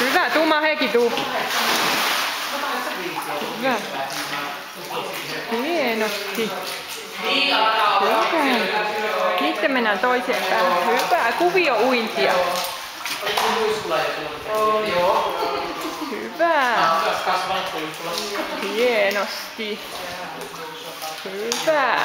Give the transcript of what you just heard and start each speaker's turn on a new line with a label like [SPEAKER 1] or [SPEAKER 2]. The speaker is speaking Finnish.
[SPEAKER 1] Hyvä, tuu Heki, tuu. Hyvä. Hienosti. Hyvä. Sitten mennään toiseen päähän. Hyvä, kuvio uintia. Hyvä. Hienosti. Hyvä.